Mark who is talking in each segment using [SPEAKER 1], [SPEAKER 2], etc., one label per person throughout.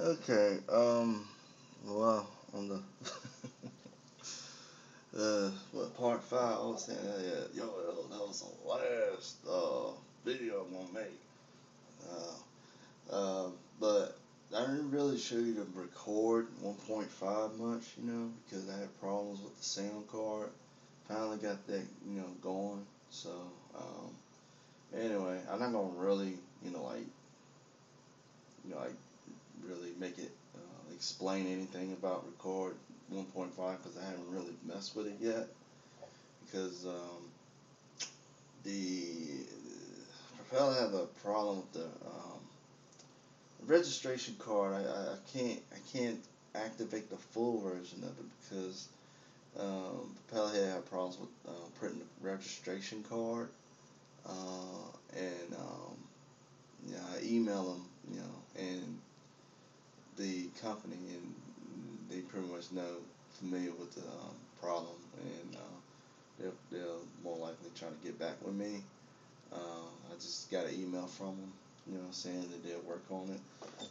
[SPEAKER 1] Okay, um, well, on the, uh, what, part five, I was saying, uh, yeah, yo, that was the last, uh, video I'm gonna make. Uh, uh, but I didn't really show you to record 1.5 much, you know, because I had problems with the sound card. Finally got that, you know, going, so, um, anyway, I'm not gonna really, you know, like, you know, like, really make it uh, explain anything about record 1.5 because I haven't really messed with it yet because um, the Propel have a problem with the um, registration card. I, I, can't I can't activate the full version of it because um, Propel had problems with uh, printing the registration card uh, and um, yeah, I email them, you know, and the company, and they pretty much know familiar with the um, problem, and uh, they'll they'll more likely try to get back with me. Uh, I just got an email from them, you know, saying that they'll work on it.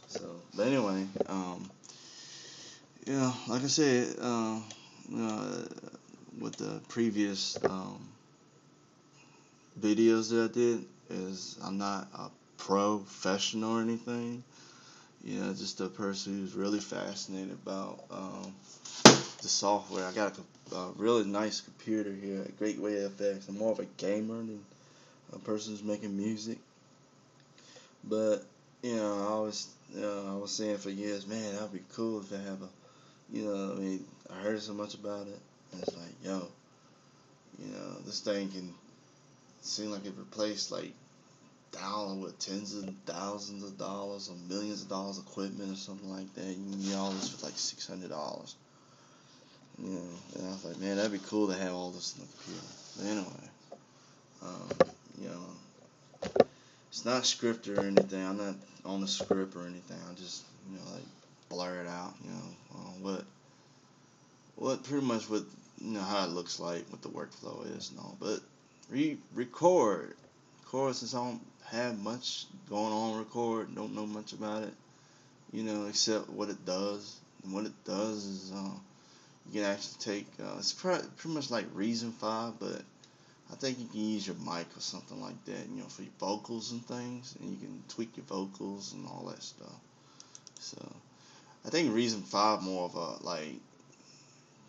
[SPEAKER 1] So, but anyway, um, yeah, like I said, uh, uh, with the previous um, videos that I did, is I'm not a professional or anything you know, just a person who's really fascinated about um, the software. I got a, a, really nice computer here at Gateway FX. I'm more of a gamer than a person who's making music. But you know, I was you know, I was saying for years, man, that'd be cool if I have a, you know, I mean, I heard so much about it, and it's like, yo, you know, this thing can seem like it replaced like down with tens of thousands of dollars or millions of dollars equipment or something like that. You can get all this for like six hundred dollars. You know, and I was like, man, that'd be cool to have all this in the computer. But anyway, um, you know, it's not scripted or anything. I'm not on the script or anything. I just, you know, like blur it out. You know, uh, what, what pretty much what you know how it looks like, what the workflow is and all. But re record, course, since Have much going on record, don't know much about it, you know, except what it does. And what it does is uh, you can actually take, uh, it's pretty, pretty much like Reason 5, but I think you can use your mic or something like that, you know, for your vocals and things, and you can tweak your vocals and all that stuff. So, I think Reason 5 more of a, like,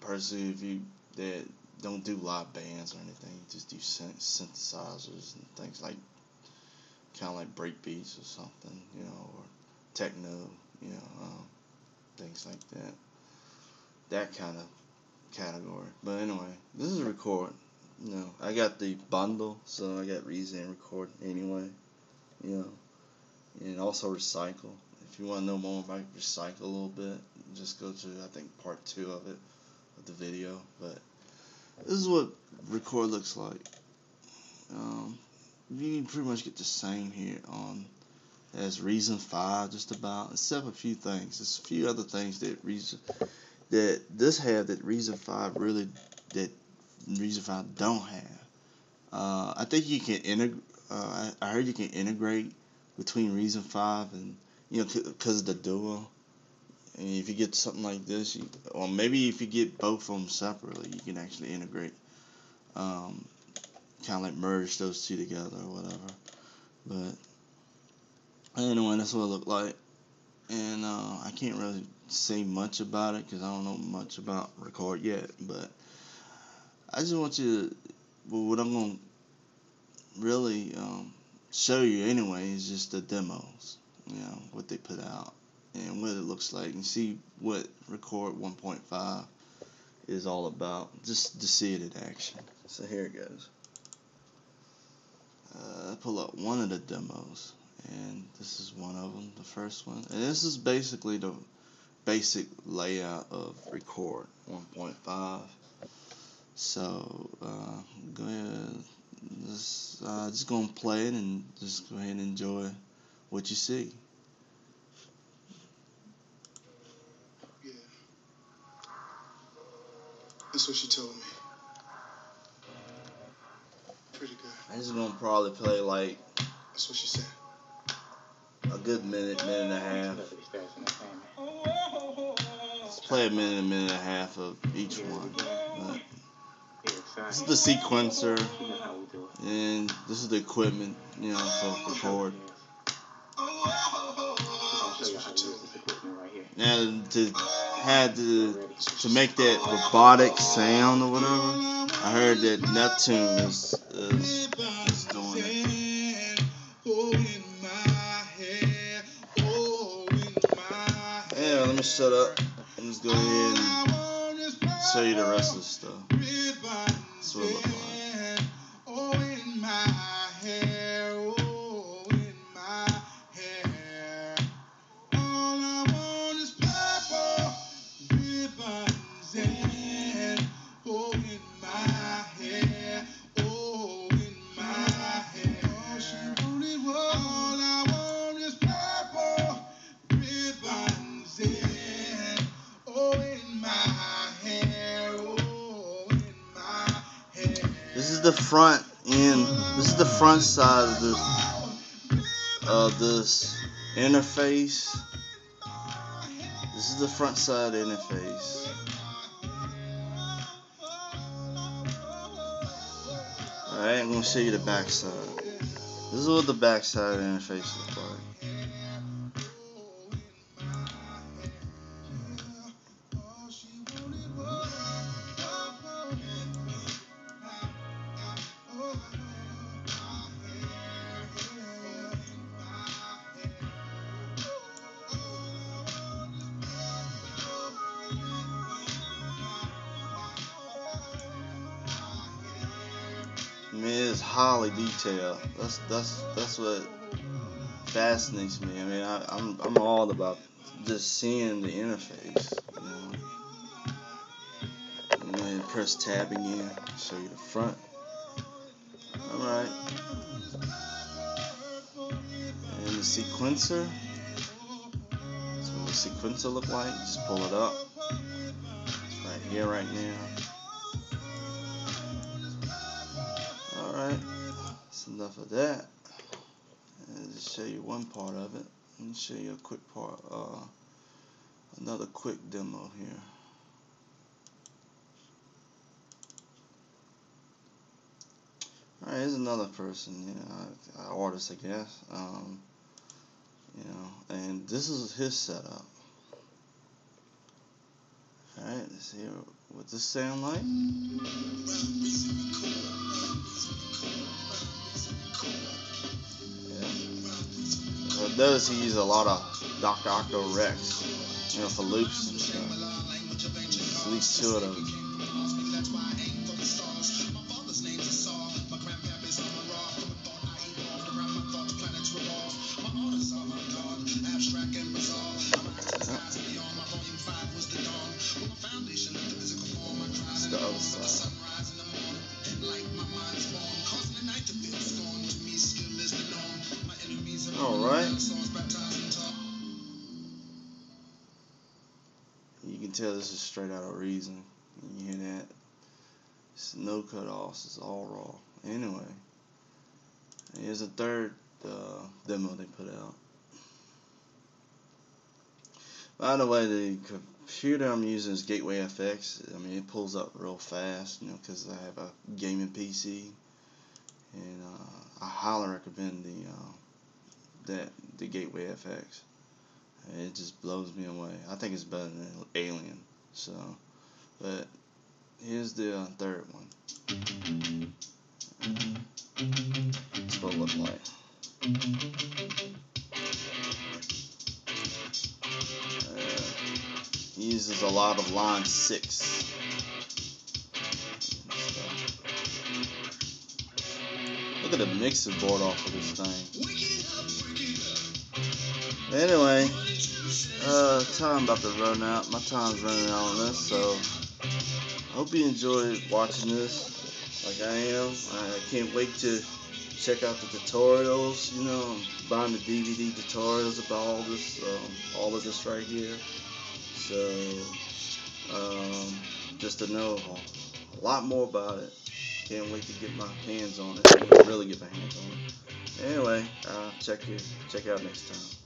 [SPEAKER 1] personally if you, that don't do live bands or anything, just do synthesizers and things like kind of like break beats or something, you know, or techno, you know, um, things like that. That kind of category. But anyway, this is a record. You know, I got the bundle, so I got Reason Record anyway. You know, and also recycle. If you want to know more about recycle a little bit, just go to I think part two of it, of the video. But this is what record looks like. Um, you pretty much get the same here on as reason five just about except a few things. There's a few other things that reason that this have that reason five really that reason five don't have. Uh, I think you can integrate uh, I, I heard you can integrate between reason five and you know because of the duo. And if you get something like this you, or maybe if you get both of them separately you can actually integrate um, kind of like merge those two together or whatever. But anyway, that's what it looked like. And uh, I can't really say much about it because I don't know much about record yet. But I just want you to, well, what I'm going to really um, show you anyway is just the demos, you know, what they put out and what it looks like and see what Record 1.5 is all about just to see it in action. So here it goes uh, pull up one of the demos and this is one of them the first one. And this is basically the basic layout of record 1.5 so uh, go ahead just, uh, just gonna play it and just go ahead and enjoy what you see.
[SPEAKER 2] Yeah. That's what she told me pretty good.
[SPEAKER 1] I'm just gonna probably play like.
[SPEAKER 2] That's what she said.
[SPEAKER 1] A good minute, minute and a half. Let's play a minute, a minute and a half of each one. But this is the sequencer, and this is the equipment, you know, for record. And to had to to make that robotic sound or whatever, I heard that Neptune is is, is doing it. Let me shut up and just go ahead and show you the rest of the stuff. Is the front end. This is the front side of this of this interface. This is the front side interface. Alright, I'm gonna show you the back side. This is what the back side interface looks like. I mean, it's highly detailed. That's that's that's what fascinates me. I mean, I, I'm I'm all about just seeing the interface. You know, going to press tab again. Show you the front. All right. And the sequencer. That's what the sequencer look like. Just pull it up. It's right here, right now. Enough of that. And just show you one part of it. Let me show you a quick part, uh, another quick demo here. Alright, here's another person, you know, artist, I guess. Um, you know, and this is his setup. Alright, let's what this sound like. Yeah. It does, he uses a lot of Dr. Octo Rex, you know, for loops and stuff. At least two of them. Can tell this is straight out of Reason. You hear that? It's no cutoffs, it's all raw. Anyway, here's a third uh, demo they put out. By the way, the computer I'm using is Gateway FX. I mean, it pulls up real fast, you know, because I have a gaming PC, and uh, I highly recommend the uh, that the Gateway FX. It just blows me away. I think it's better than Alien. So, but here's the uh, third one. That's what it looked like. Uh, he uses a lot of line six. Look at the mixer board off of this thing. Anyway, uh, time about to run out. My time's running out on this, so I hope you enjoyed watching this. Like I am, I can't wait to check out the tutorials. You know, I'm buying the DVD tutorials about all this, um, all of this right here. So, um, just to know a lot more about it. Can't wait to get my hands on it. Really get my hands on it. Anyway, check it, check it out next time.